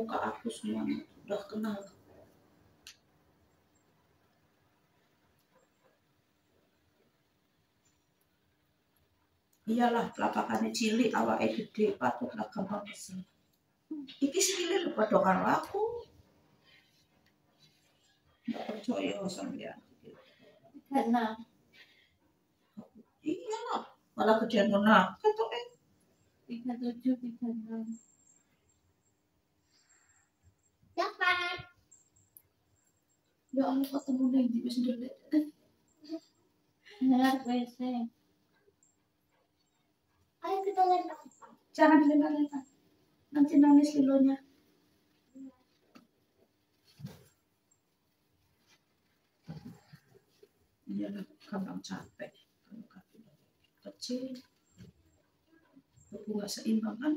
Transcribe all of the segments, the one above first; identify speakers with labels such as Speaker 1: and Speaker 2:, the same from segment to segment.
Speaker 1: muka aku semua udah kenal. Iyalah telapakannya cilik awake gede patut lah gampang kesel iki sikile lho padha karo aku nggak percaya sampean.
Speaker 2: Karena?
Speaker 1: Iya lah malah gedean menang ketok eh
Speaker 2: tiga tujuh tiga enam.
Speaker 3: Dapat.
Speaker 1: ya Allah ketemu nih di wis ndelik
Speaker 2: Benar WC.
Speaker 3: Ayo kita lihat.
Speaker 1: jangan dilempar-lempar nanti nangis lilonya iya gampang capek kalau kaki kecil tubuh nggak seimbang kan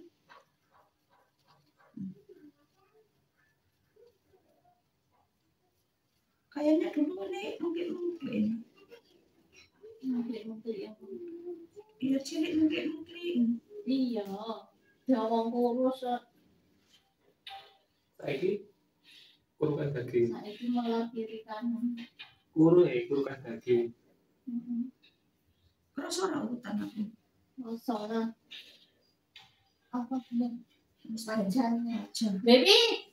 Speaker 1: kayaknya dulu ini mungkin mungkin
Speaker 2: Mungkin mungkin yang
Speaker 1: iya cilik mungkin mungkin
Speaker 2: iya. Dia ngomong kurus.
Speaker 4: Saiki kurukan daging.
Speaker 2: Nah itu malah kiri kanan.
Speaker 4: Kuru ya, kurukan daging.
Speaker 2: Hmm.
Speaker 1: kerasa orang urutan aku
Speaker 2: Soalnya apa bener? Wajannya.
Speaker 1: aja
Speaker 2: Baby,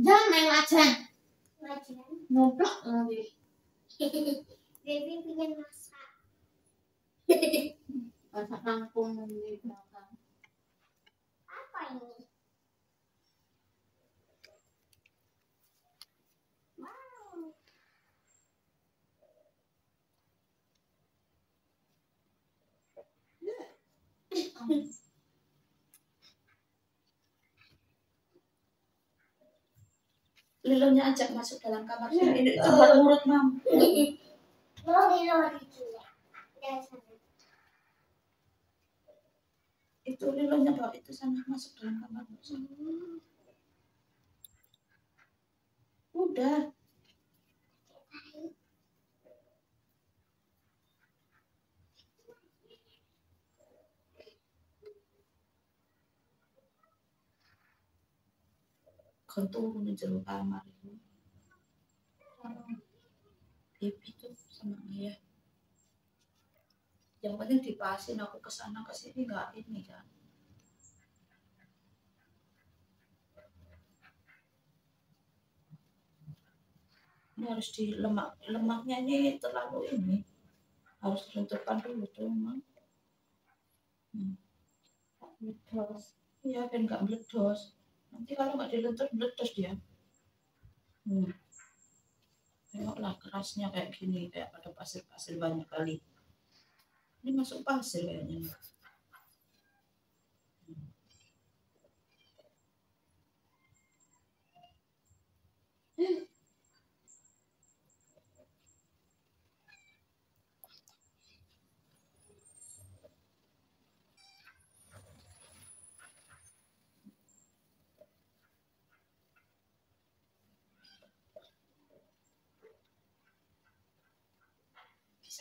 Speaker 2: jangan main wajan.
Speaker 3: Nublak
Speaker 2: nga be.
Speaker 3: Baby, bigyan masak.
Speaker 2: masak lang po ng masak.
Speaker 3: Apa ini? Wow.
Speaker 1: lilonya ajak masuk dalam kamar ini tempat urut mam.
Speaker 3: Mau
Speaker 1: itu lilonya bawa itu sana masuk dalam kamar. Udah kan di jero kamar itu. Bibi tuh sama ayah yang penting dipasin aku ke sana ke sini nggak ini kan ini harus di lemak lemaknya ini terlalu ini. Harus dilenturkan dulu tuh emang hmm. Iya biar nggak meledos nanti kalau nggak dilentur meledos dia. Hmm. tengoklah kerasnya kayak gini kayak pada pasir-pasir banyak kali. Ini masuk pasir kayaknya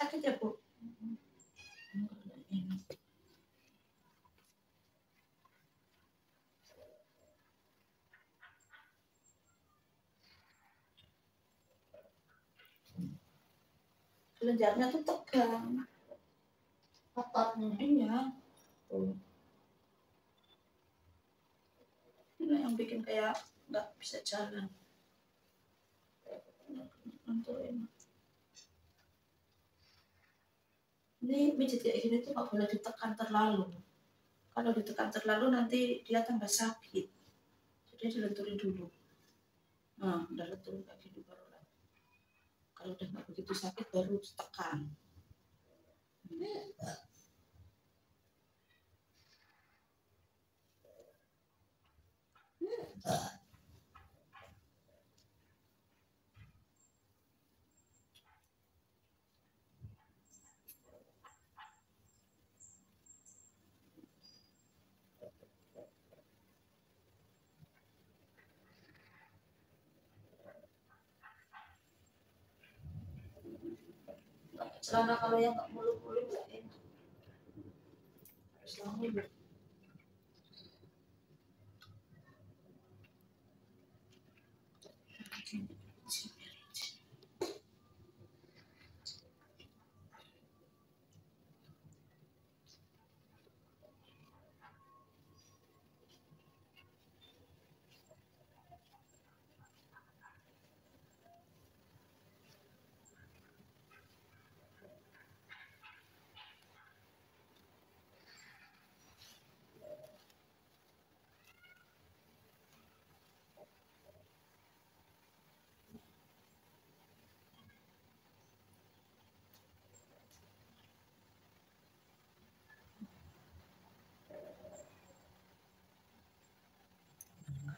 Speaker 1: sakit ya bu kelenjarnya tuh tegang
Speaker 2: ototnya.
Speaker 1: iya tuh ini yang bikin kayak nggak bisa jalan untuk ini ini pijit kayak gini tuh nggak boleh ditekan terlalu. Kalau ditekan terlalu nanti dia tambah sakit. Jadi dilenturin dulu. Nah udah lentur kayak gitu baru lah. Kalau udah nggak begitu sakit baru tekan celana kalau yang nggak muluk-muluk nggak enak harus langsung Thank you.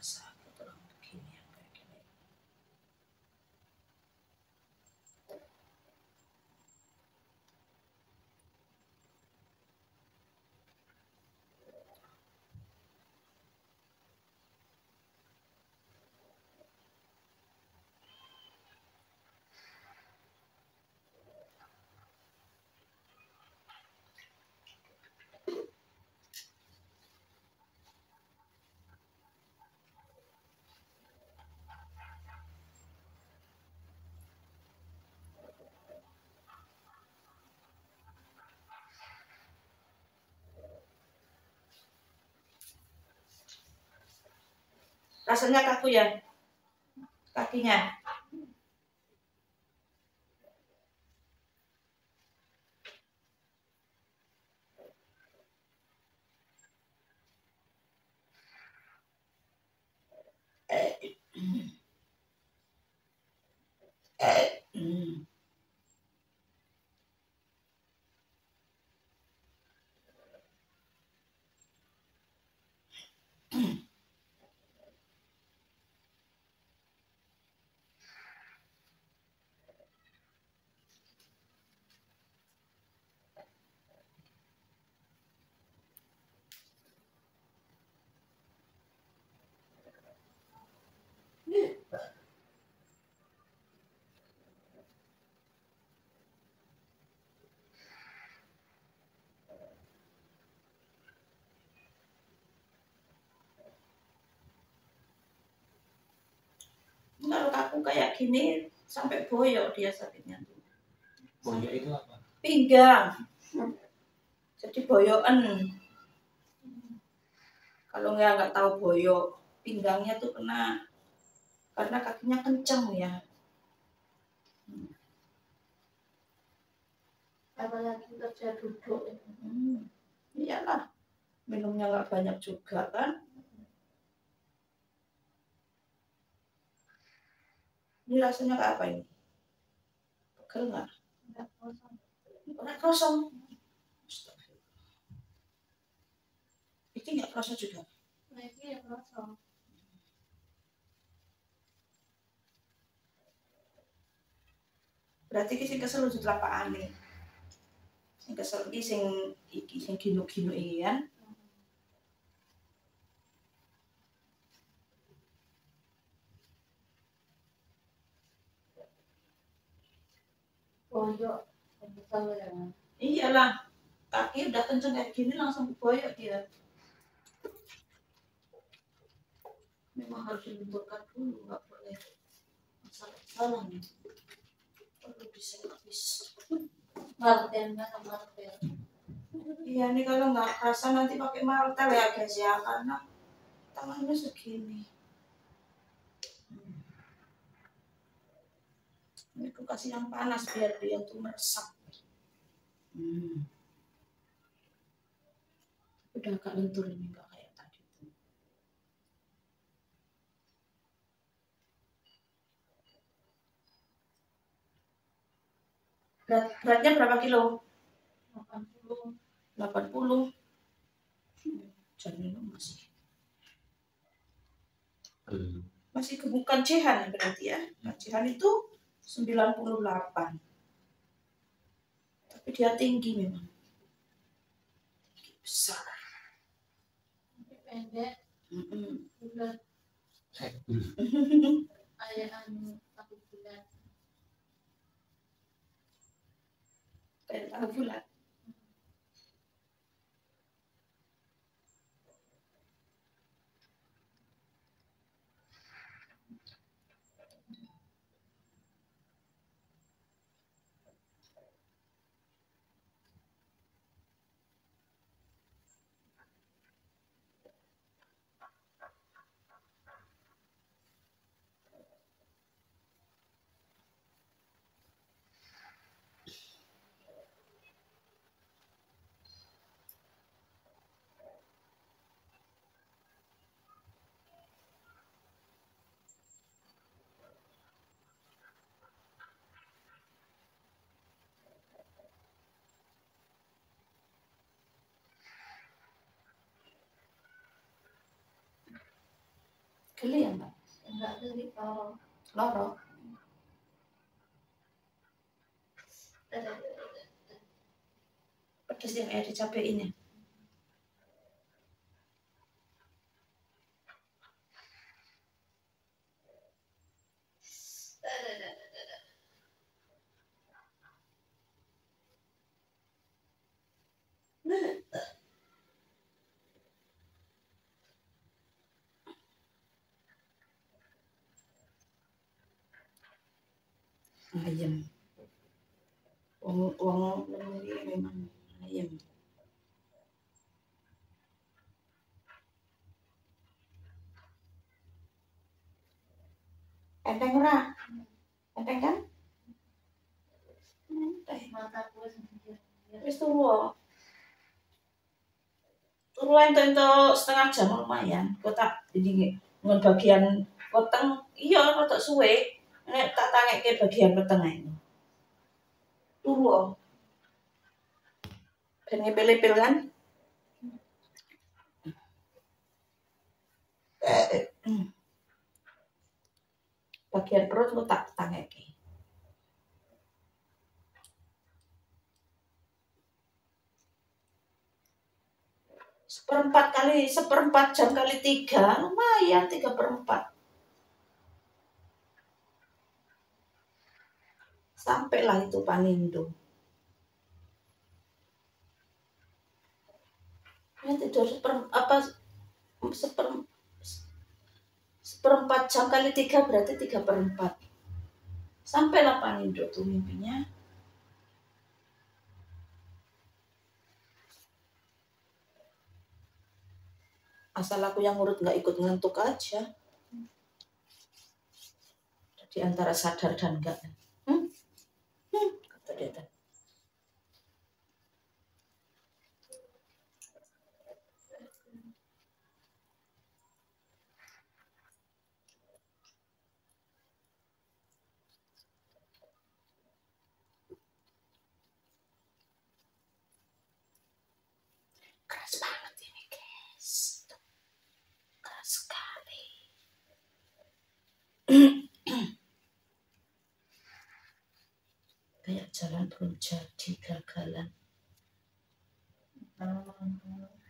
Speaker 1: Nggak Rasanya kaku ya kakinya. Hmm. Kaku kayak gini sampai boyok dia sakitnya tuh.
Speaker 4: Boyok itu apa?
Speaker 1: Pinggang. Jadi boyokan. Kalau nggak nggak tahu boyok, pinggangnya tuh kena karena kakinya kenceng ya.
Speaker 2: apalagi kerja duduk
Speaker 1: Hmm, iyalah, minumnya nggak banyak juga kan. Ini rasanya kayak apa ini? Pegel nggak?
Speaker 2: nggak kosong
Speaker 1: Nggak. Ini nggak kerasa juga.
Speaker 2: lagi ya kosong
Speaker 1: Berarti ki sing kesel wujud lapakane. Sing kesel ki sing iki sing ginu-ginu iki
Speaker 2: pojok ya
Speaker 1: Iyalah. Kaki udah kenceng kayak gini langsung boyok dia. Memang harus dibenturkan dulu, nggak boleh salah-salah nih. Perlu diservis.
Speaker 2: marten kan marten
Speaker 1: Iya nih kalau nggak kerasa nanti pakai martel ya guys ya karena tangannya segini. Ini aku kasih yang panas biar dia tuh meresap. Hmm. Udah agak lentur ini nggak kayak tadi tuh. Berat, beratnya berapa kilo?
Speaker 2: 80
Speaker 1: 80 jangan minum masih
Speaker 4: Hmm.
Speaker 1: masih bukan cehan ya berarti ya nah, cehan itu 98 tapi dia tinggi memang. Tinggi besar.
Speaker 2: Pendek.
Speaker 4: Saya
Speaker 2: ayah anu satu bulan.
Speaker 1: Kayak tahu bulat Geli ya mbak?
Speaker 2: Enggak geli kalau
Speaker 1: Loro. Pedes yang air dicabein ya. Ayam. Wong wong ini memang ayam. Enteng ora? Enteng kan? Enteng.
Speaker 2: sendiri.
Speaker 1: Wis turu. Turu entuk setengah jam lumayan. Kok tak ini ngon bagian weteng iya rada suwe. Nek tak tangekke bagian weteng ae. Turu. Ben ngepil-epil kan? Bagian perut lu tak tangekke. seperempat kali seperempat jam kali tiga lumayan tiga perempat sampailah itu panindo ya tidur seper, apa seper, seperempat jam kali tiga berarti tiga perempat sampailah panindo tuh mimpinya. Asal aku yang ngurut nggak ikut ngantuk aja. Di antara sadar dan enggak hmm? Hmm, kata dia tadi. keras banget ini guys keras sekali kayak jalan belum jadi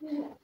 Speaker 1: Yeah.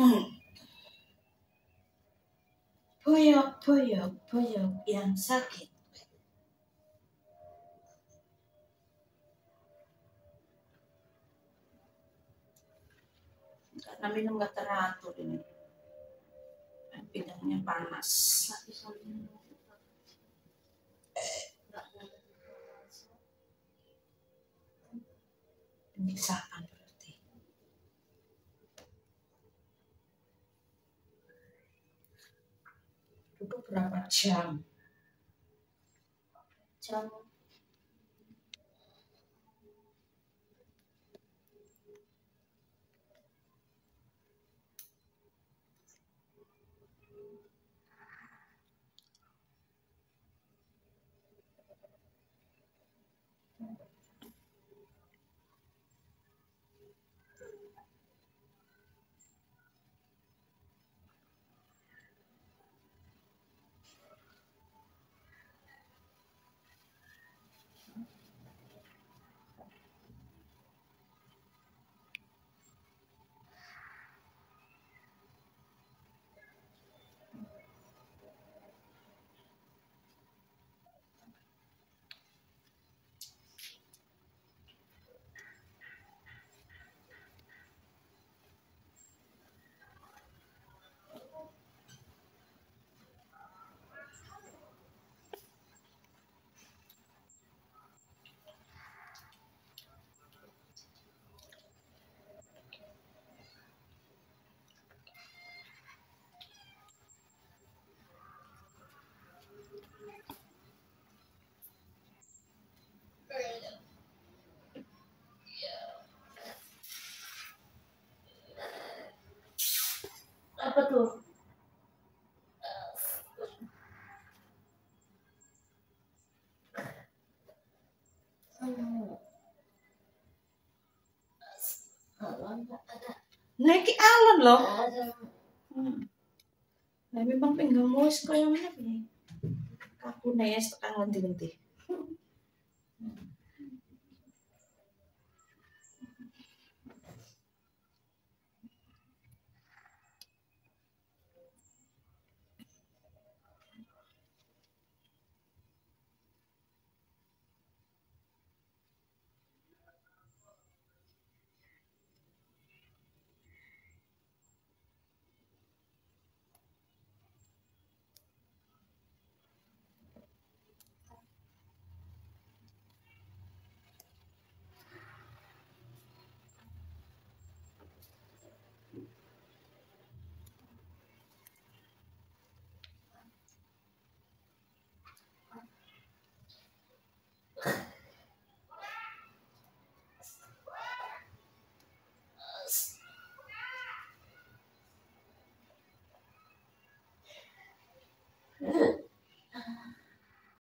Speaker 1: Hmm. Boyok yang sakit. Karena minum gak teratur ini. Bidangnya panas. Penyiksaan berarti. Duduk berapa jam?
Speaker 2: Jam apa tuh?
Speaker 1: Naik alon loh.
Speaker 2: Ada.
Speaker 1: Hmm. Nah, memang pinggangmu wis kaya ngene piye? Kaku nes tekan ngendi-ngendi.